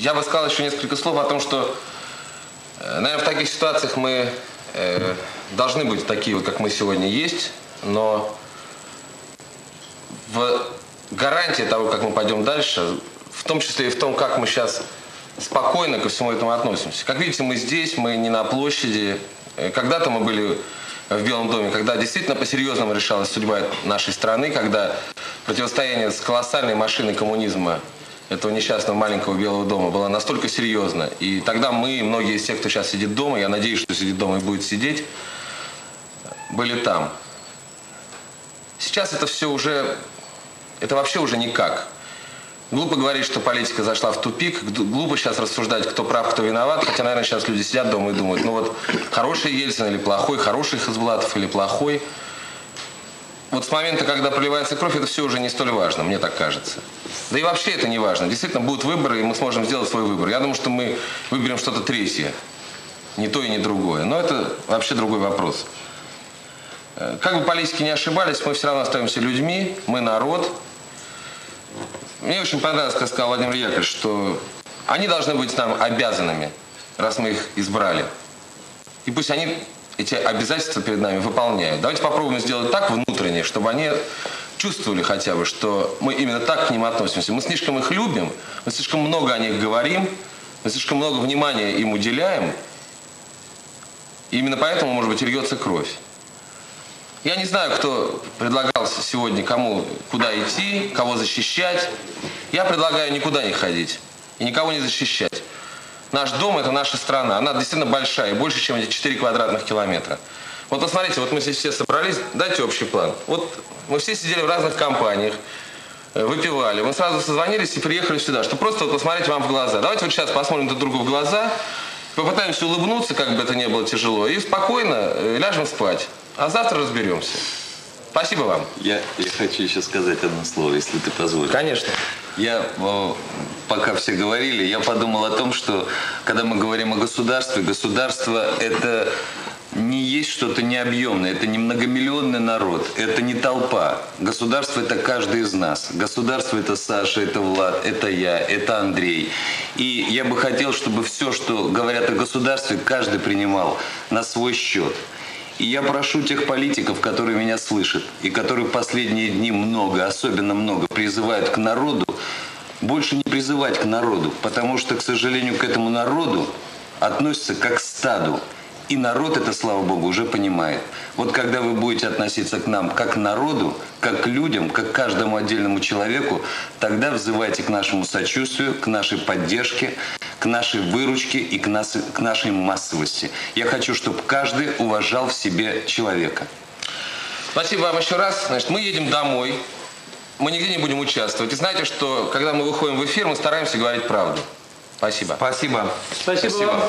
Я бы сказал еще несколько слов о том, что, э, наверное, в таких ситуациях мы э, должны быть такие, вот, как мы сегодня есть, но в гарантии того, как мы пойдем дальше, в том числе и в том, как мы сейчас спокойно ко всему этому относимся. Как видите, мы здесь, мы не на площади. Э, Когда-то мы были в Белом доме, когда действительно по-серьезному решалась судьба нашей страны, когда противостояние с колоссальной машиной коммунизма этого несчастного маленького Белого дома было настолько серьезно. И тогда мы, многие из тех, кто сейчас сидит дома, я надеюсь, что сидит дома и будет сидеть, были там. Сейчас это все уже, это вообще уже никак. Глупо говорить, что политика зашла в тупик. Глупо сейчас рассуждать, кто прав, кто виноват. Хотя, наверное, сейчас люди сидят дома и думают, ну вот хороший Ельцин или плохой, хороший Хазбулатов или плохой. Вот с момента, когда проливается кровь, это все уже не столь важно, мне так кажется. Да и вообще это не важно. Действительно, будут выборы, и мы сможем сделать свой выбор. Я думаю, что мы выберем что-то третье. Не то и не другое. Но это вообще другой вопрос. Э, Как бы политики не ошибались, мы все равно остаемся людьми, мы народ. Мне очень понравилось, как сказал Владимир Яковлевич, что они должны быть нам обязанными, раз мы их избрали. И пусть они эти обязательства перед нами выполняют. Давайте попробуем сделать так внутренне, чтобы они чувствовали хотя бы, что мы именно так к ним относимся. Мы слишком их любим, мы слишком много о них говорим, мы слишком много внимания им уделяем. И именно поэтому, может быть, льется кровь. Я не знаю, кто предлагал сегодня кому куда идти, кого защищать. Я предлагаю никуда не ходить и никого не защищать. Наш дом – это наша страна. Она действительно большая, больше, чем эти 4 квадратных километра. Вот посмотрите, вот мы здесь все собрались, дайте общий план. Вот мы все сидели в разных компаниях, э, выпивали. Мы сразу созвонились и приехали сюда, чтобы просто вот посмотреть вам в глаза. Давайте вот сейчас посмотрим друг другу в глаза, попытаемся улыбнуться, как бы это ни было тяжело, и спокойно э, ляжем спать. А завтра разберемся. Спасибо вам. Я, я хочу еще сказать одно слово, если ты позволишь. Конечно. Я, пока все говорили, я подумал о том, что когда мы говорим о государстве, государство это не есть что-то необъемное, это не многомиллионный народ, это не толпа. Государство это каждый из нас. Государство это Саша, это Влад, это я, это Андрей. И я бы хотел, чтобы все, что говорят о государстве, каждый принимал на свой счет. И я прошу тех политиков, которые меня слышат, и которые в последние дни много, особенно много, призывают к народу, больше не призывать к народу, потому что, к сожалению, к этому народу относятся как к стаду. И народ это, слава богу, уже понимает. Вот когда вы будете относиться к нам как к народу, как к людям, как к каждому отдельному человеку, тогда взывайте к нашему сочувствию, к нашей поддержке, к нашей выручке и к, нас, к нашей массовости. Я хочу, чтобы каждый уважал в себе человека. Спасибо вам еще раз. Значит, мы едем домой. Мы нигде не будем участвовать. И знаете, что когда мы выходим в эфир, мы стараемся говорить правду. Спасибо. Спасибо. Спасибо, Спасибо. вам.